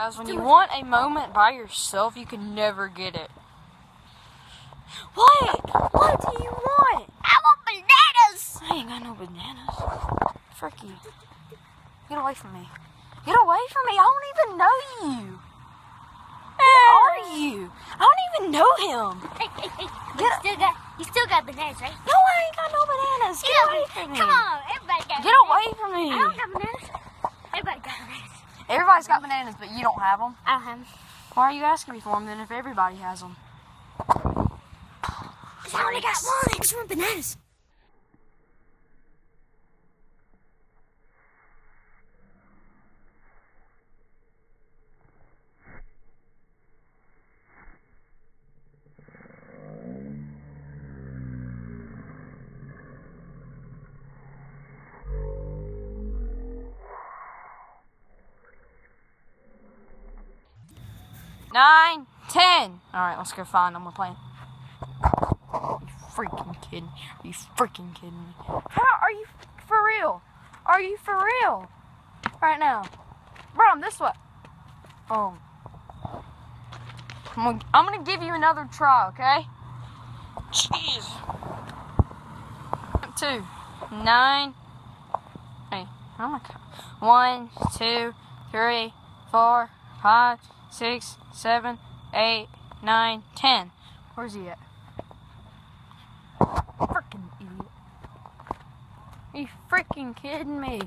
Guys, when you want a moment by yourself, you can never get it. What? What do you want? I want bananas. I ain't got no bananas. Fricky. Get away from me. Get away from me. I don't even know you. Who are eh. you? I don't even know him. Hey, hey, hey. You still got, you still got bananas, right? No, I ain't got no bananas. Get away from me. Come on, everybody got Get bananas. away from me. I don't got bananas. Everybody got bananas. Everybody's got bananas, but you don't have them. I don't have them. Why are you asking me for them then if everybody has them? Cause I only got one. I just want bananas. Nine, ten. All right, let's go find them. We're playing. You freaking kidding? Are you freaking kidding me? How are you for real? Are you for real? Right now, bro, I'm this way. Oh, I'm gonna, I'm gonna give you another try, okay? Jeez. Two, nine. Hey, oh my god. One, two, three, four, five, six, seven, eight, nine, ten. Where's he at? Freaking idiot. Are you freaking kidding me?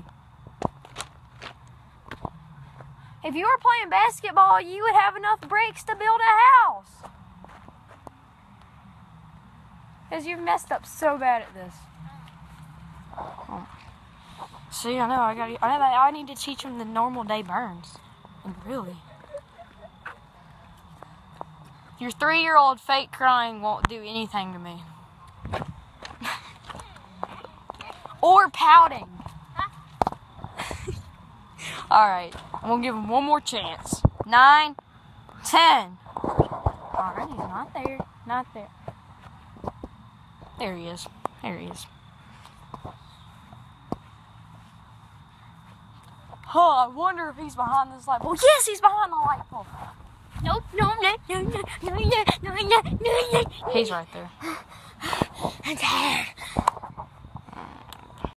If you were playing basketball, you would have enough bricks to build a house. Because you've messed up so bad at this. See, I know. I got. I. I need to teach him the normal day burns. And really, your three-year-old fake crying won't do anything to me. or pouting. All right, I'm gonna give him one more chance. Nine, ten. All right, he's not there. Not there. There he is. There he is. Oh, I wonder if he's behind this light bulb. Yes, he's behind the light bulb. Nope, no, no, no, no, no, no, no, no, no, no. He's right there. I'm tired.